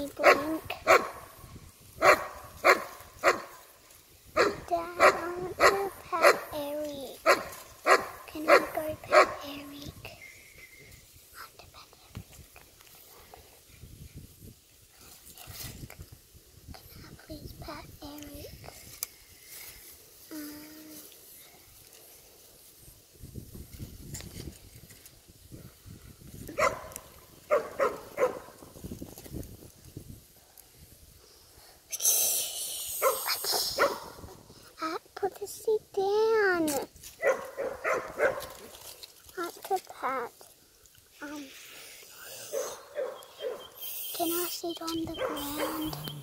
Blink, blink. Dad, I want to pet Eric. Can I go pet Eric? I want to pet Eric. Can I Please pet Eric. Like a pet. Um, can I sit on the ground?